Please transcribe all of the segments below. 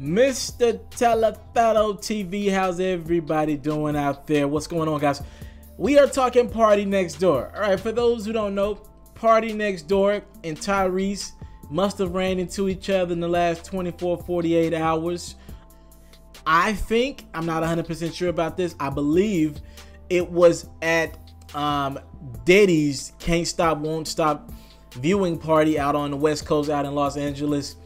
Mr. Taliaferro TV. How's everybody doing out there? What's going on, guys? We are talking Party Next Door. All right, for those who don't know, Party Next Door and Tyrese must have ran into each other in the last 24, 48 hours. I think, I'm not 100% sure about this, I believe it was at um, Diddy's Can't Stop, Won't Stop viewing party out on the West Coast, out in Los Angeles.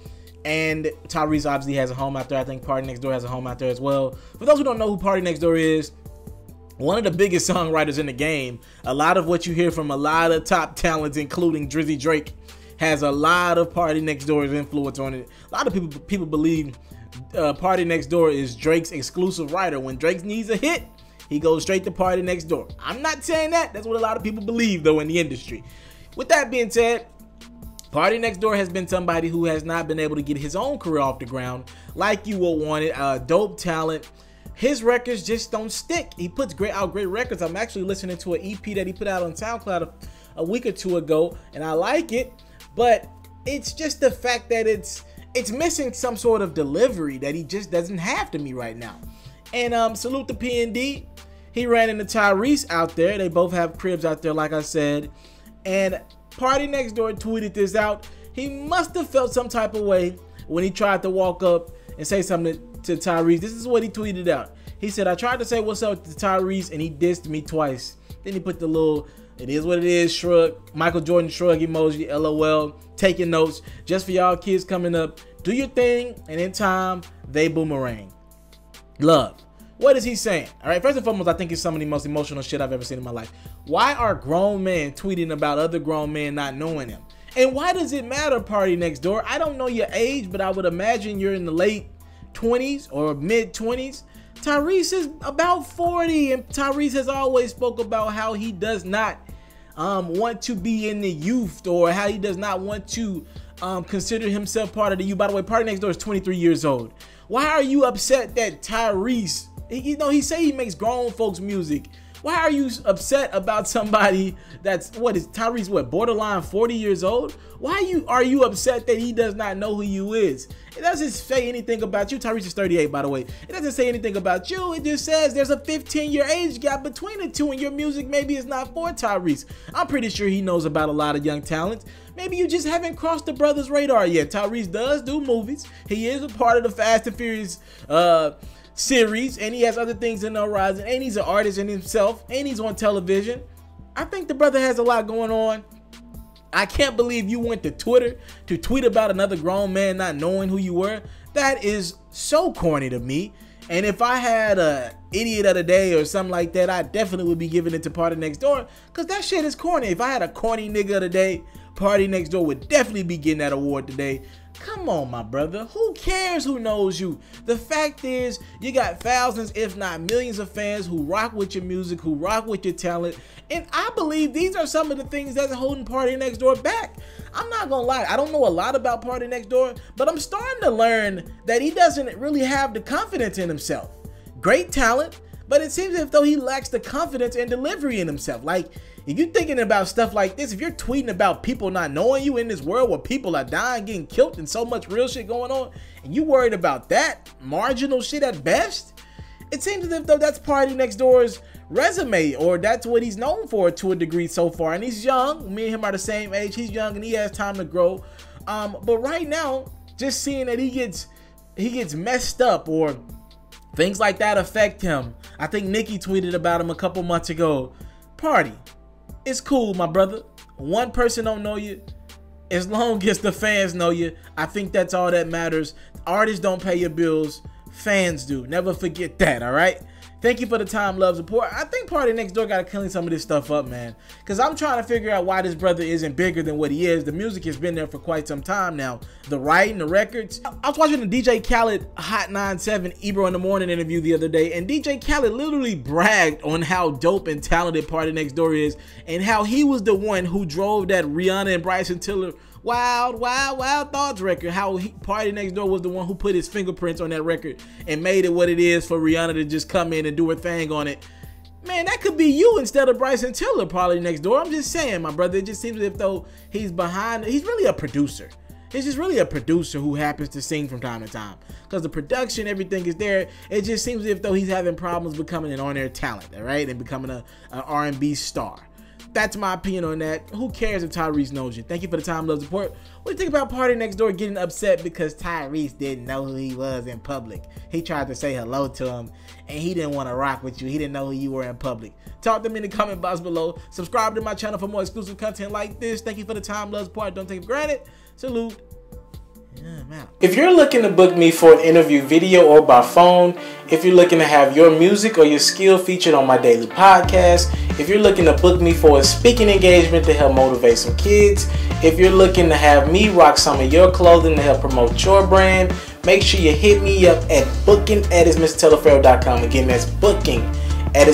And Tyrese obviously has a home out there. I think Party Next Door has a home out there as well. For those who don't know who Party Next Door is, one of the biggest songwriters in the game. A lot of what you hear from a lot of top talents, including Drizzy Drake, has a lot of Party Next Door's influence on it. A lot of people people believe uh, Party Next Door is Drake's exclusive writer. When Drake needs a hit, he goes straight to Party Next Door. I'm not saying that. That's what a lot of people believe, though, in the industry. With that being said, Party Next Door has been somebody who has not been able to get his own career off the ground like you will want it. Uh, dope talent. His records just don't stick. He puts great out great records. I'm actually listening to an EP that he put out on SoundCloud a, a week or two ago, and I like it. But it's just the fact that it's it's missing some sort of delivery that he just doesn't have to me right now. And um, salute the PND. He ran into Tyrese out there. They both have cribs out there, like I said. And Party Next Door tweeted this out. He must have felt some type of way when he tried to walk up and say something to, Tyrese. This is what he tweeted out. He said, I tried to say what's up to Tyrese and he dissed me twice. Then he put the little, it is what it is, shrug, Michael Jordan shrug emoji, LOL, taking notes. Just for y'all kids coming up, do your thing and in time, they boomerang. Love. What is he saying? All right, first and foremost, I think it's some of the most emotional shit I've ever seen in my life. Why are grown men tweeting about other grown men not knowing him? And why does it matter, party next door? I don't know your age, but I would imagine you're in the late 20s or mid 20s. Tyrese is about 40, and Tyrese has always spoke about how he does not um, want to be in the youth or how he does not want to um, consider himself part of the youth. By the way, Party Next Door is 23 years old. Why are you upset that Tyrese you know, he say he makes grown folks music. Why are you upset about somebody that's what is Tyrese what borderline 40 years old? Why you are you upset that he does not know who you is? It doesn't say anything about you. Tyrese is 38 by the way. It doesn't say anything about you. It just says there's a 15 year age gap between the two and your music maybe is not for Tyrese. I'm pretty sure he knows about a lot of young talents. Maybe you just haven't crossed the brother's radar yet. Tyrese does do movies. He is a part of the Fast and Furious uh series, and he has other things in the horizon, and he's an artist in himself, and he's on television. I think the brother has a lot going on. I can't believe you went to Twitter to tweet about another grown man not knowing who you were. That is so corny to me. And if I had a idiot of the day or something like that, I definitely would be giving it to Party Next Door because that shit is corny. If I had a corny nigga of the day, Party Next Door would definitely be getting that award today. Come on, my brother. Who cares who knows you? The fact is, you got thousands, if not millions, of fans who rock with your music, who rock with your talent. And I believe these are some of the things that's holding Party Next Door back. I'm not gonna lie, I don't know a lot about Party Next Door, but I'm starting to learn that he doesn't really have the confidence in himself. Great talent, but it seems as though he lacks the confidence and delivery in himself. Like, if you're thinking about stuff like this, if you're tweeting about people not knowing you in this world where people are dying, getting killed, and so much real shit going on, and you worried about that marginal shit at best, it seems as though that's Party Next Door's resume, or that's what he's known for to a degree so far. And he's young. Me and him are the same age. He's young and he has time to grow. Um, but right now, just seeing that he gets he gets messed up or things like that affect him. I think Nicki tweeted about him a couple months ago. Party, it's cool, my brother. One person don't know you. As long as the fans know you, I think that's all that matters. Artists don't pay your bills, fans do. Never forget that, all right? Thank you for the time, love, support. I think Party Next Door got to clean some of this stuff up, man. Because I'm trying to figure out why this brother isn't bigger than what he is. The music has been there for quite some time now. The writing, the records. I was watching the DJ Khaled Hot 97 Ebro in the Morning interview the other day, and DJ Khaled literally bragged on how dope and talented Party Next Door is, and how he was the one who drove that Rihanna and Bryson Tiller Wild, Wild, Wild Thoughts record. How he, Party Next Door was the one who put his fingerprints on that record and made it what it is for Rihanna to just come in and do her thing on it. Man, that could be you instead of Bryson Tiller, Party Next Door. I'm just saying, my brother. It just seems as if though he's behind. He's really a producer. It's just really a producer who happens to sing from time to time. Because the production, everything is there. It just seems as if though he's having problems becoming an on-air talent, all right, and becoming a, a R&B star. That's my opinion on that. Who cares if Tyrese knows you? Thank you for the time, love, support. What do you think about Party Next Door getting upset because Tyrese didn't know who he was in public? He tried to say hello to him, and he didn't want to rock with you. He didn't know who you were in public. Talk to me in the comment box below. Subscribe to my channel for more exclusive content like this. Thank you for the time, love, support. Don't take it granted. Salute. If you're looking to book me for an interview video or by phone, if you're looking to have your music or your skill featured on my daily podcast, if you're looking to book me for a speaking engagement to help motivate some kids, if you're looking to have me rock some of your clothing to help promote your brand, make sure you hit me up at booking at Again, that's booking at